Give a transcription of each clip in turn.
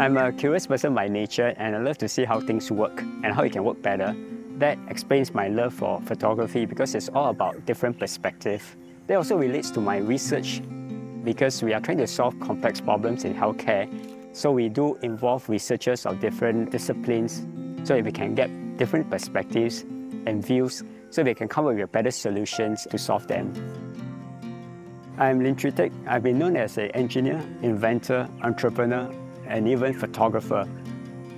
I'm a curious person by nature and I love to see how things work and how it can work better. That explains my love for photography because it's all about different perspective. That also relates to my research because we are trying to solve complex problems in healthcare. So we do involve researchers of different disciplines so that we can get different perspectives and views so they can come up with better solutions to solve them. I'm Lim Chwee Teck. I've been known as an engineer, inventor, entrepreneur, and even photographer.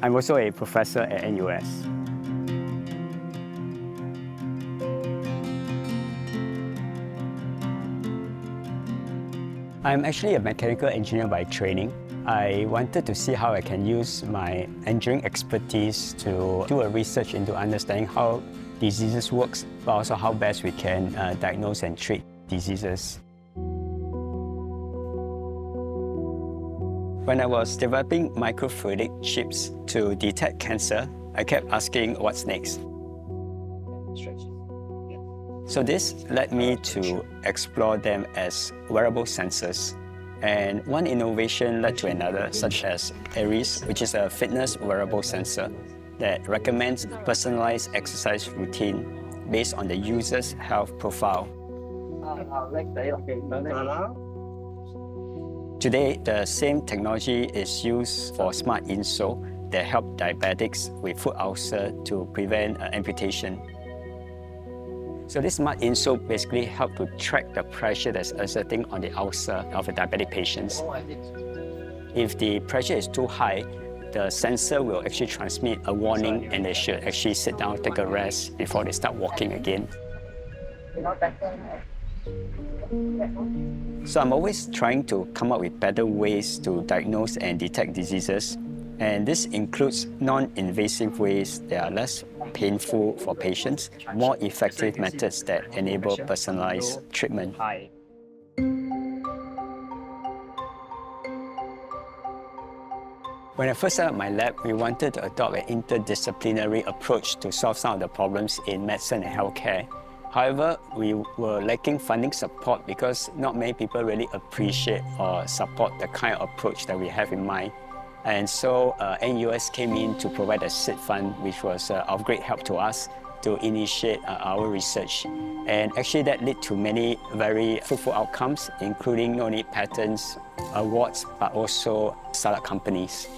I'm also a professor at NUS. I'm actually a mechanical engineer by training. I wanted to see how I can use my engineering expertise to do a research into understanding how diseases works, but also how best we can uh, diagnose and treat diseases. When I was developing microfluidic chips to detect cancer, I kept asking what's next. So this led me to explore them as wearable sensors. And one innovation led to another, such as Aries, which is a fitness wearable sensor that recommends personalized exercise routine based on the user's health profile. Ah, ah, Today, the same technology is used for smart insole that help diabetics with foot ulcer to prevent uh, amputation. So this smart insole basically help to track the pressure that's exerting on the ulcer of the diabetic patients. If the pressure is too high, the sensor will actually transmit a warning and they should actually sit down, take a rest before they start walking again. So I'm always trying to come up with better ways to diagnose and detect diseases. And this includes non-invasive ways that are less painful for patients, more effective methods that enable personalized treatment. When I first set up my lab, we wanted to adopt an interdisciplinary approach to solve some of the problems in medicine and healthcare. However, we were lacking funding support because not many people really appreciate or support the kind of approach that we have in mind. And so uh, NUS came in to provide a seed fund, which was uh, of great help to us to initiate uh, our research. And actually that led to many very fruitful outcomes, including not only patents, awards, but also startup companies.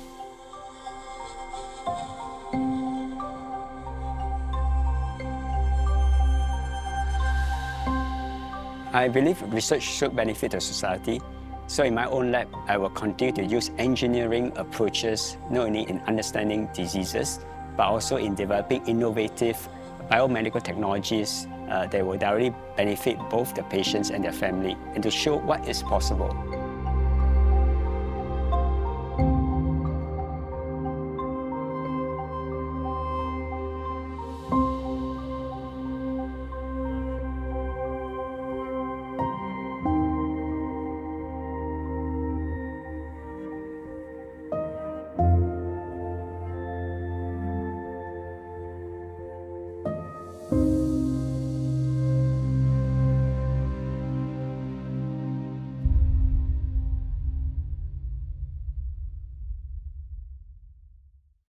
I believe research should benefit the society. So in my own lab, I will continue to use engineering approaches, not only in understanding diseases, but also in developing innovative biomedical technologies uh, that will directly benefit both the patients and their family, and to show what is possible.